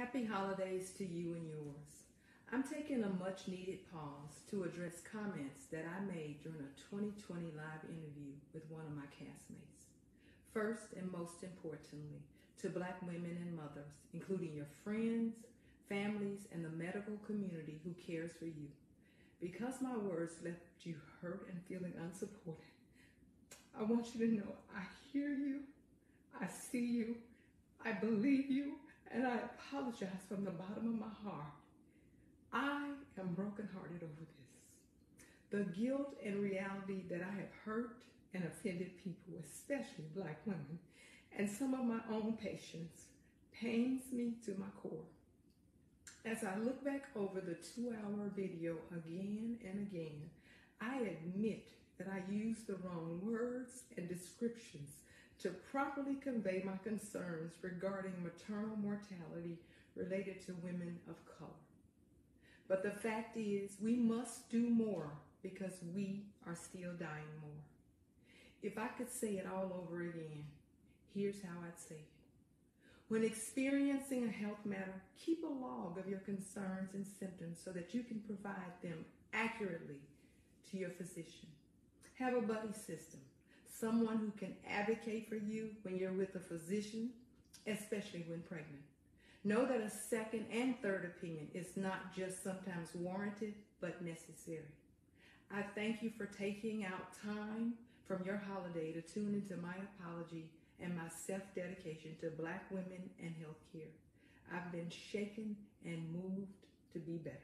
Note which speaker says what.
Speaker 1: Happy holidays to you and yours. I'm taking a much needed pause to address comments that I made during a 2020 live interview with one of my castmates. First and most importantly, to black women and mothers, including your friends, families, and the medical community who cares for you. Because my words left you hurt and feeling unsupported, I want you to know I hear you, I see you, I believe you, and I apologize from the bottom of my heart. I am brokenhearted over this. The guilt and reality that I have hurt and offended people, especially black women, and some of my own patients, pains me to my core. As I look back over the two hour video again and again, I admit that I used the wrong words and descriptions to properly convey my concerns regarding maternal mortality related to women of color. But the fact is, we must do more because we are still dying more. If I could say it all over again, here's how I'd say it. When experiencing a health matter, keep a log of your concerns and symptoms so that you can provide them accurately to your physician. Have a buddy system someone who can advocate for you when you're with a physician, especially when pregnant. Know that a second and third opinion is not just sometimes warranted, but necessary. I thank you for taking out time from your holiday to tune into my apology and my self dedication to Black women and healthcare. I've been shaken and moved to be better.